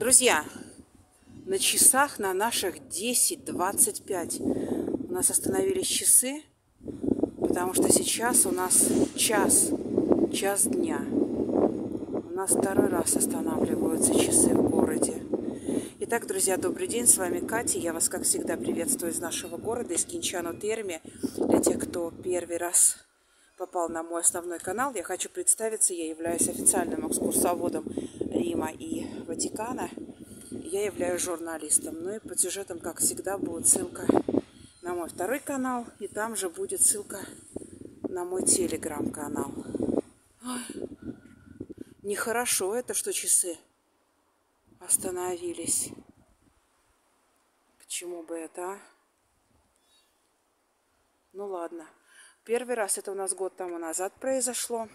Друзья, на часах на наших 10.25 у нас остановились часы, потому что сейчас у нас час, час дня. У нас второй раз останавливаются часы в городе. Итак, друзья, добрый день, с вами Катя. Я вас, как всегда, приветствую из нашего города, из Кинчану Терми. Для тех, кто первый раз попал на мой основной канал, я хочу представиться. Я являюсь официальным экскурсоводом Рима и Ватикана. Я являюсь журналистом. Ну и под сюжетом, как всегда, будет ссылка на мой второй канал. И там же будет ссылка на мой телеграм-канал. Нехорошо это, что часы остановились. Почему бы это, а? Ну ладно. Первый раз это у нас год тому назад произошло.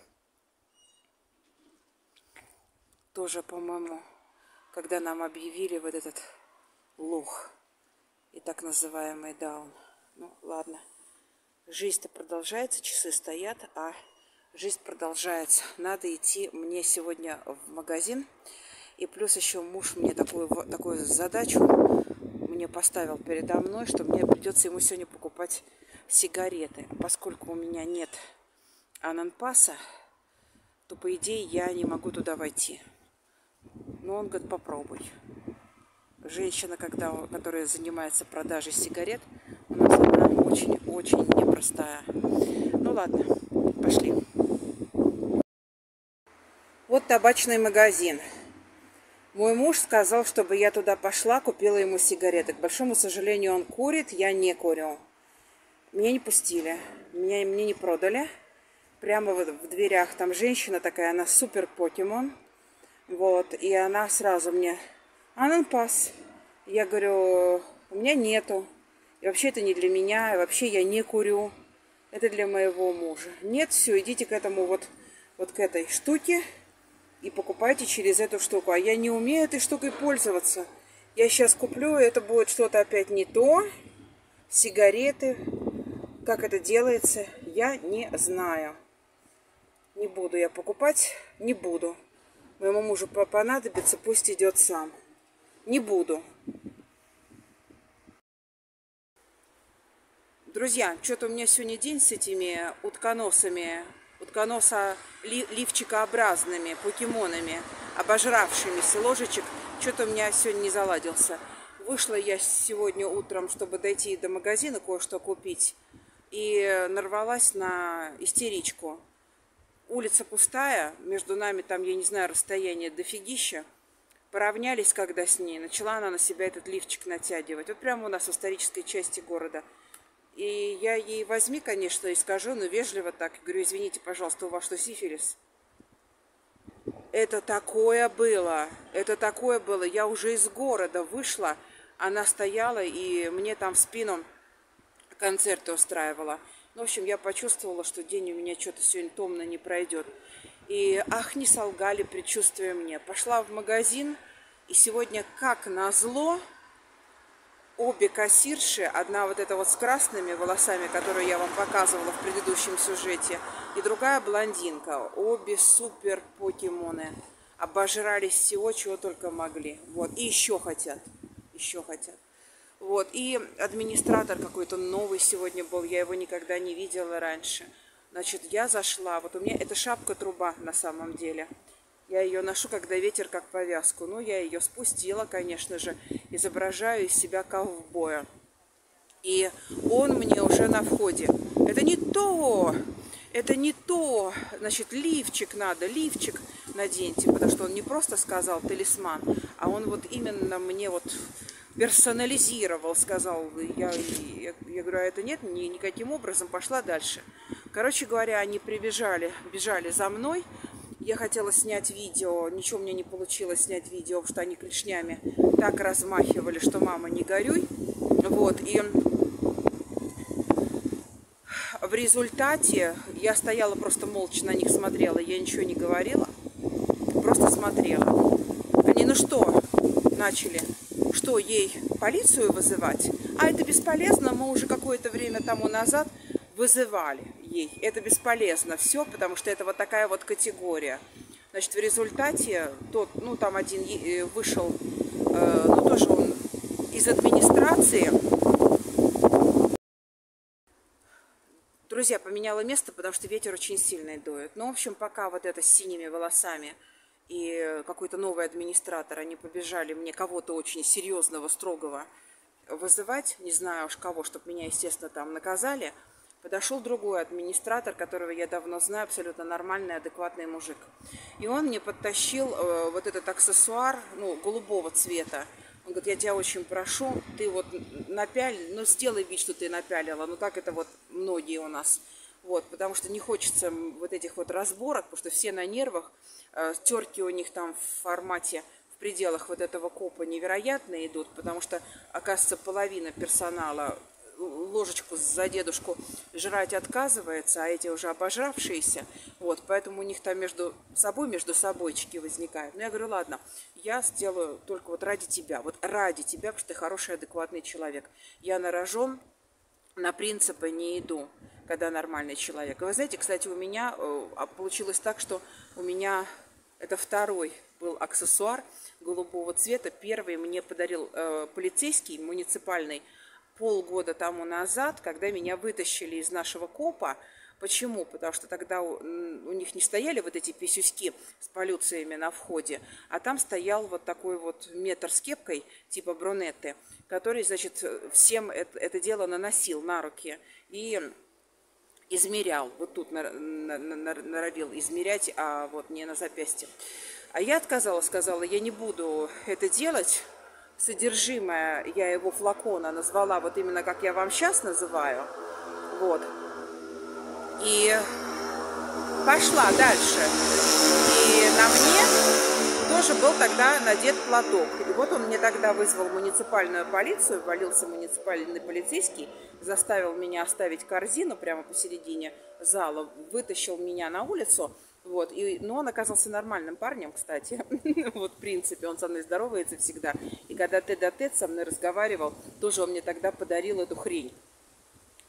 Тоже, по-моему, когда нам объявили вот этот лох и так называемый даун. Ну, ладно. Жизнь-то продолжается, часы стоят, а жизнь продолжается. Надо идти мне сегодня в магазин. И плюс еще муж мне такую, такую задачу мне поставил передо мной, что мне придется ему сегодня покупать сигареты. Поскольку у меня нет ананпаса, то, по идее, я не могу туда войти. Но он говорит, попробуй. Женщина, когда, которая занимается продажей сигарет, у нас очень-очень непростая. Ну ладно, пошли. Вот табачный магазин. Мой муж сказал, чтобы я туда пошла, купила ему сигареты. К большому сожалению, он курит, я не курю. Меня не пустили, меня, мне не продали. Прямо в, в дверях там женщина такая, она супер покемон. Вот, и она сразу мне, ананпас. Я говорю, у меня нету. И вообще это не для меня, и вообще я не курю. Это для моего мужа. Нет, все, идите к этому вот, вот к этой штуке и покупайте через эту штуку. А я не умею этой штукой пользоваться. Я сейчас куплю, это будет что-то опять не то. Сигареты, как это делается, я не знаю. Не буду я покупать, не буду. Моему мужу понадобится, пусть идет сам. Не буду. Друзья, что-то у меня сегодня день с этими утконосами, утконоса ли, лифчикообразными покемонами, обожравшимися ложечек. Что-то у меня сегодня не заладился. Вышла я сегодня утром, чтобы дойти до магазина кое-что купить и нарвалась на истеричку. Улица пустая, между нами там, я не знаю, расстояние дофигища. Поравнялись, когда с ней, начала она на себя этот лифчик натягивать. Вот прямо у нас в исторической части города. И я ей возьми, конечно, и скажу, но вежливо так. Говорю, извините, пожалуйста, у вас что, сифилис? Это такое было, это такое было. Я уже из города вышла, она стояла, и мне там в спину концерты устраивала. Ну, в общем, я почувствовала, что день у меня что-то сегодня томно не пройдет. И ах, не солгали предчувствия мне. Пошла в магазин, и сегодня, как назло, обе кассирши, одна вот эта вот с красными волосами, которую я вам показывала в предыдущем сюжете, и другая блондинка, обе супер покемоны, обожрались всего, чего только могли. Вот, и еще хотят, еще хотят. Вот. И администратор какой-то новый сегодня был, я его никогда не видела раньше. Значит, я зашла, вот у меня это шапка-труба на самом деле. Я ее ношу, когда ветер, как повязку. Ну, я ее спустила, конечно же, изображаю из себя ковбоя. И он мне уже на входе. Это не то, это не то. Значит, лифчик надо, лифчик наденьте. Потому что он не просто сказал талисман, а он вот именно мне вот персонализировал, сказал, я, я, я говорю, а это нет, ни, никаким образом, пошла дальше. Короче говоря, они прибежали, бежали за мной, я хотела снять видео, ничего меня не получилось снять видео, потому что они клешнями так размахивали, что мама не горюй. Вот, и в результате я стояла просто молча на них смотрела, я ничего не говорила, просто смотрела. Они, ну что, начали что ей полицию вызывать? А это бесполезно, мы уже какое-то время тому назад вызывали ей. Это бесполезно все, потому что это вот такая вот категория. Значит, в результате тот, ну, там один э, вышел, э, ну, тоже он из администрации. Друзья, поменяла место, потому что ветер очень сильный дует. Ну, в общем, пока вот это с синими волосами и какой-то новый администратор, они побежали мне кого-то очень серьезного, строгого вызывать, не знаю уж кого, чтобы меня, естественно, там наказали, подошел другой администратор, которого я давно знаю, абсолютно нормальный, адекватный мужик. И он мне подтащил э, вот этот аксессуар, ну, голубого цвета. Он говорит, я тебя очень прошу, ты вот напяль, ну, сделай вид, что ты напялила. Ну, так это вот многие у нас. Вот, потому что не хочется вот этих вот разборок, потому что все на нервах, э, терки у них там в формате в пределах вот этого копа невероятно идут, потому что, оказывается, половина персонала ложечку за дедушку жрать отказывается, а эти уже обожравшиеся, вот, поэтому у них там между собой, между собойчики возникают. Но я говорю, ладно, я сделаю только вот ради тебя, вот ради тебя, потому что ты хороший, адекватный человек. Я на рожон, на принципы не иду, когда нормальный человек. И вы знаете, кстати, у меня э, а получилось так, что у меня это второй был аксессуар голубого цвета. Первый мне подарил э, полицейский муниципальный полгода тому назад, когда меня вытащили из нашего копа. Почему? Потому что тогда у, у них не стояли вот эти писюськи с полюциями на входе, а там стоял вот такой вот метр с кепкой, типа брунетты, который, значит, всем это, это дело наносил на руки. И измерял, вот тут норовил измерять, а вот не на запястье. А я отказала, сказала, я не буду это делать. Содержимое я его флакона назвала вот именно как я вам сейчас называю. Вот. И пошла дальше. И на мне тоже был тогда надет платок. И вот он мне тогда вызвал муниципальную полицию, валился муниципальный полицейский, заставил меня оставить корзину прямо посередине зала, вытащил меня на улицу, вот, и, но он оказался нормальным парнем, кстати. вот, в принципе, он со мной здоровается всегда. И когда тет а со мной разговаривал, тоже он мне тогда подарил эту хрень.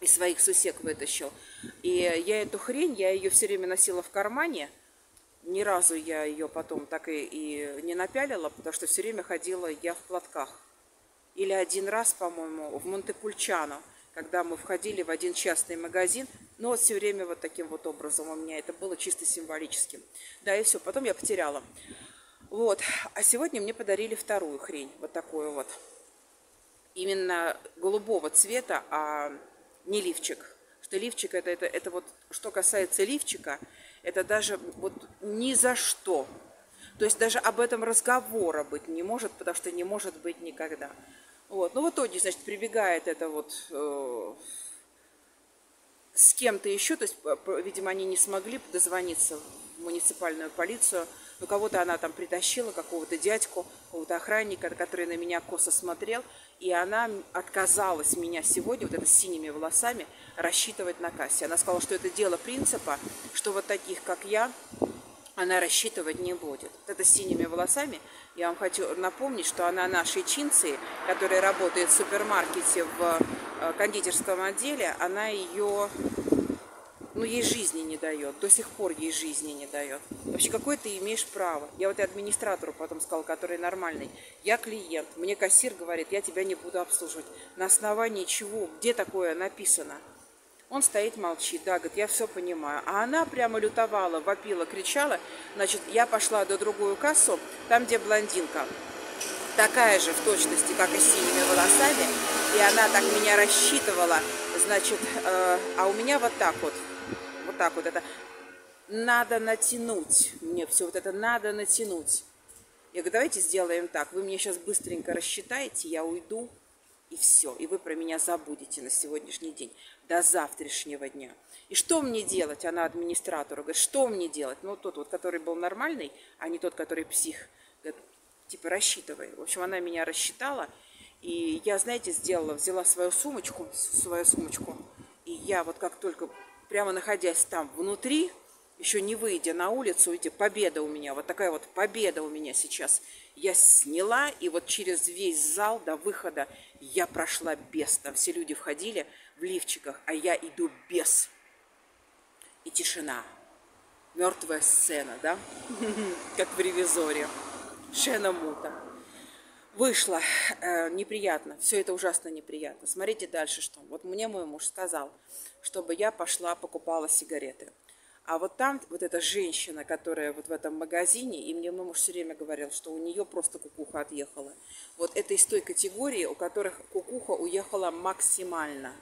Из своих сусек вытащил. И я эту хрень, я ее все время носила в кармане. Ни разу я ее потом так и, и не напялила, потому что все время ходила я в платках. Или один раз, по-моему, в Монтепульчано когда мы входили в один частный магазин, но все время вот таким вот образом у меня это было чисто символическим. Да, и все, потом я потеряла. Вот, а сегодня мне подарили вторую хрень, вот такую вот. Именно голубого цвета, а не лифчик. Что лифчик это, это, это вот, что касается лифчика, это даже вот ни за что. То есть даже об этом разговора быть не может, потому что не может быть никогда. Вот. Ну, в итоге, значит, прибегает это вот э, с кем-то еще, то есть, видимо, они не смогли дозвониться в муниципальную полицию, но кого-то она там притащила, какого-то дядьку, какого-то охранника, который на меня косо смотрел, и она отказалась меня сегодня, вот это с синими волосами, рассчитывать на кассе. Она сказала, что это дело принципа, что вот таких, как я, она рассчитывать не будет. Это с синими волосами. Я вам хочу напомнить, что она нашей чинции, которая работает в супермаркете в э, кондитерском отделе, она ее, ну, ей жизни не дает. До сих пор ей жизни не дает. Вообще, какое ты имеешь право? Я вот и администратору потом сказала, который нормальный. Я клиент. Мне кассир говорит, я тебя не буду обслуживать. На основании чего? Где такое написано? Он стоит, молчит, да, говорит, я все понимаю. А она прямо лютовала, вопила, кричала. Значит, я пошла до другую кассу, там, где блондинка. Такая же в точности, как и с синими волосами. И она так меня рассчитывала. Значит, э, а у меня вот так вот. Вот так вот это. Надо натянуть. Мне все вот это надо натянуть. Я говорю, давайте сделаем так. Вы мне сейчас быстренько рассчитаете, я уйду и все. И вы про меня забудете на сегодняшний день, до завтрашнего дня. И что мне делать? Она администратору говорит, что мне делать? Ну, тот вот, который был нормальный, а не тот, который псих. Говорит, типа, рассчитывай. В общем, она меня рассчитала. И я, знаете, сделала, взяла свою сумочку, свою сумочку. И я вот как только, прямо находясь там внутри, еще не выйдя на улицу, видите, победа у меня, вот такая вот победа у меня сейчас. Я сняла, и вот через весь зал до выхода я прошла без. Там все люди входили в лифчиках, а я иду без. И тишина. мертвая сцена, да? Как в ревизоре. Шена Мута. Вышло э, неприятно, все это ужасно неприятно. Смотрите дальше, что. Вот мне мой муж сказал, чтобы я пошла покупала сигареты. А вот там вот эта женщина, которая вот в этом магазине, и мне мой муж все время говорил, что у нее просто кукуха отъехала. Вот это из той категории, у которых кукуха уехала максимально.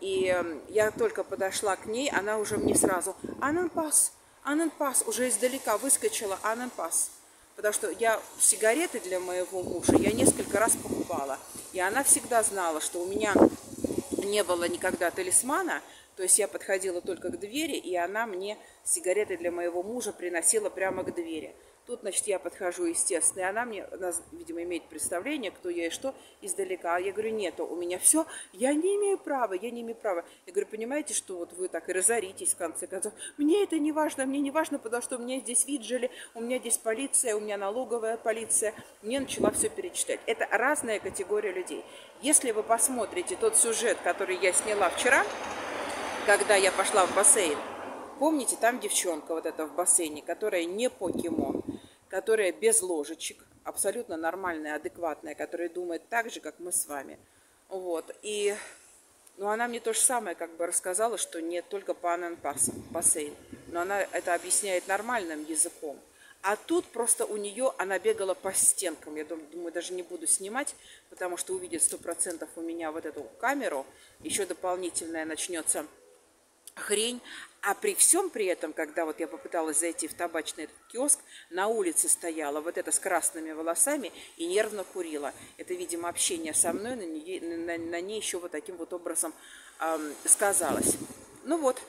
И эм, я только подошла к ней, она уже мне сразу «Ананпас, Ананпас», уже издалека выскочила «Ананпас». Потому что я сигареты для моего мужа я несколько раз покупала. И она всегда знала, что у меня не было никогда талисмана, то есть я подходила только к двери, и она мне сигареты для моего мужа приносила прямо к двери. Тут, значит, я подхожу, естественно, и она мне, она, видимо, имеет представление, кто я и что, издалека. А я говорю, нет, у меня все, я не имею права, я не имею права. Я говорю, понимаете, что вот вы так и разоритесь в конце концов. Мне это не важно, мне не важно, потому что у меня здесь виджели, у меня здесь полиция, у меня налоговая полиция. Мне начала все перечислять. Это разная категория людей. Если вы посмотрите тот сюжет, который я сняла вчера, когда я пошла в бассейн, Помните, там девчонка вот эта в бассейне, которая не покемон, которая без ложечек, абсолютно нормальная, адекватная, которая думает так же, как мы с вами. Вот. И ну, она мне то же самое как бы рассказала, что не только по ананпас, бассейн. Но она это объясняет нормальным языком. А тут просто у нее, она бегала по стенкам. Я думаю, даже не буду снимать, потому что увидит сто процентов у меня вот эту камеру. Еще дополнительная начнется хрень. А при всем при этом, когда вот я попыталась зайти в табачный этот киоск, на улице стояла вот эта с красными волосами и нервно курила. Это, видимо, общение со мной на ней, на, на ней еще вот таким вот образом эм, сказалось. Ну вот,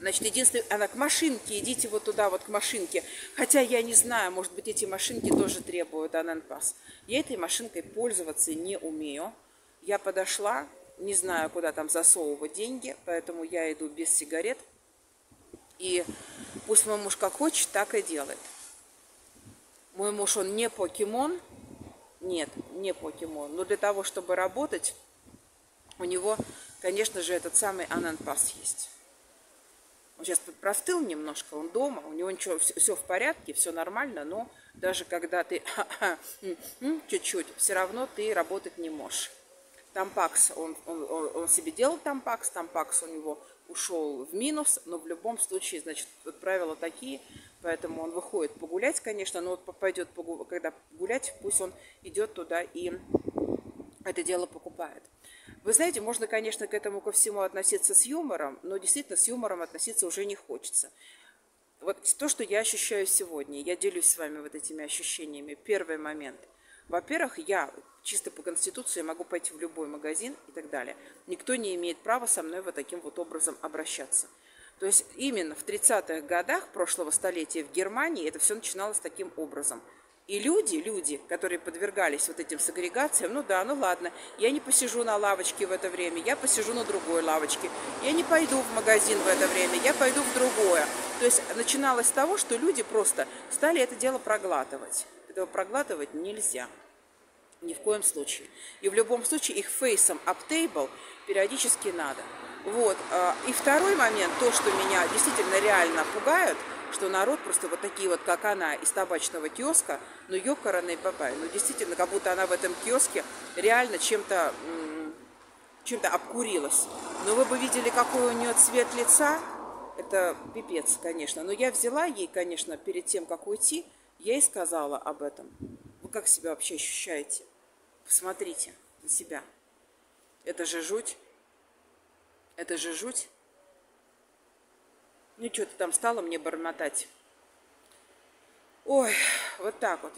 Значит, единственное, она к машинке, идите вот туда, вот к машинке. Хотя я не знаю, может быть, эти машинки тоже требуют ананпас. Я этой машинкой пользоваться не умею. Я подошла, не знаю, куда там засовывать деньги, поэтому я иду без сигарет. И пусть мой муж как хочет, так и делает. Мой муж, он не покемон. Нет, не покемон. Но для того, чтобы работать, у него, конечно же, этот самый ананпас есть. Он сейчас простыл немножко, он дома, у него ничего, все, все в порядке, все нормально, но даже когда ты чуть-чуть, все равно ты работать не можешь. Тампакс, он, он, он, он себе делал тампакс, тампакс у него ушел в минус, но в любом случае, значит, правила такие, поэтому он выходит погулять, конечно, но вот пойдет, погу... когда гулять, пусть он идет туда и это дело покупает. Вы знаете, можно, конечно, к этому ко всему относиться с юмором, но действительно с юмором относиться уже не хочется. Вот то, что я ощущаю сегодня, я делюсь с вами вот этими ощущениями. Первый момент. Во-первых, я чисто по Конституции могу пойти в любой магазин и так далее. Никто не имеет права со мной вот таким вот образом обращаться. То есть именно в 30-х годах прошлого столетия в Германии это все начиналось таким образом. И люди, люди, которые подвергались вот этим сегрегациям, ну да, ну ладно, я не посижу на лавочке в это время, я посижу на другой лавочке, я не пойду в магазин в это время, я пойду в другое. То есть начиналось с того, что люди просто стали это дело проглатывать. Этого проглатывать нельзя. Ни в коем случае. И в любом случае их фейсом аптейбл периодически надо. Вот. А, и второй момент, то, что меня действительно реально пугает, что народ просто вот такие вот, как она, из табачного киоска, ну, ёкараный бабай. Ну, действительно, как будто она в этом киоске реально чем-то чем-то обкурилась. Но вы бы видели, какой у нее цвет лица. Это пипец, конечно. Но я взяла ей, конечно, перед тем, как уйти, я ей сказала об этом. Вы как себя вообще ощущаете? Посмотрите на себя. Это же жуть. Это же жуть. Ну, что ты там стала мне бормотать? Ой, вот так вот.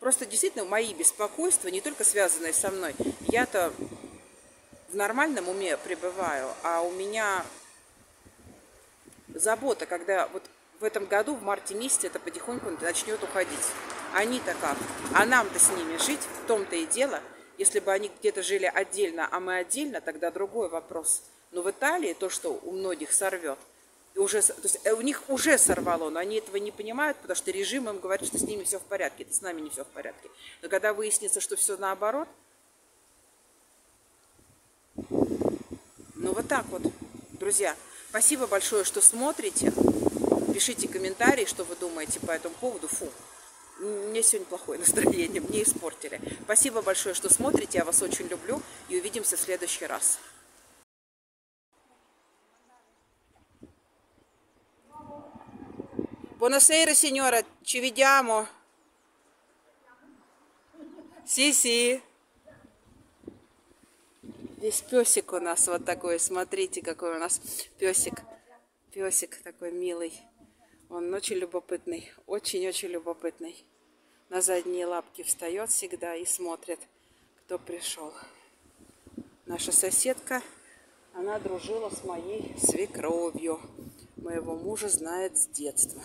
Просто действительно мои беспокойства, не только связанные со мной. Я-то в нормальном уме пребываю, а у меня забота, когда вот в этом году, в марте месяце, это потихоньку начнет уходить. Они-то как? А нам-то с ними жить, в том-то и дело. Если бы они где-то жили отдельно, а мы отдельно, тогда другой вопрос. Но в Италии то, что у многих сорвет, уже, то есть э, у них уже сорвало, но они этого не понимают, потому что режим им говорит, что с ними все в порядке, это с нами не все в порядке. Но когда выяснится, что все наоборот, ну вот так вот, друзья. Спасибо большое, что смотрите. Пишите комментарии, что вы думаете по этому поводу. Фу, мне сегодня плохое настроение, мне испортили. Спасибо большое, что смотрите. Я вас очень люблю. И увидимся в следующий раз. Buonasera signora, ci vediamo. Си. Здесь песик у нас вот такой. Смотрите, какой у нас песик. Песик такой милый. Он очень любопытный. Очень-очень любопытный. На задние лапки встает всегда и смотрит, кто пришел. Наша соседка, она дружила с моей свекровью. Моего мужа знает с детства.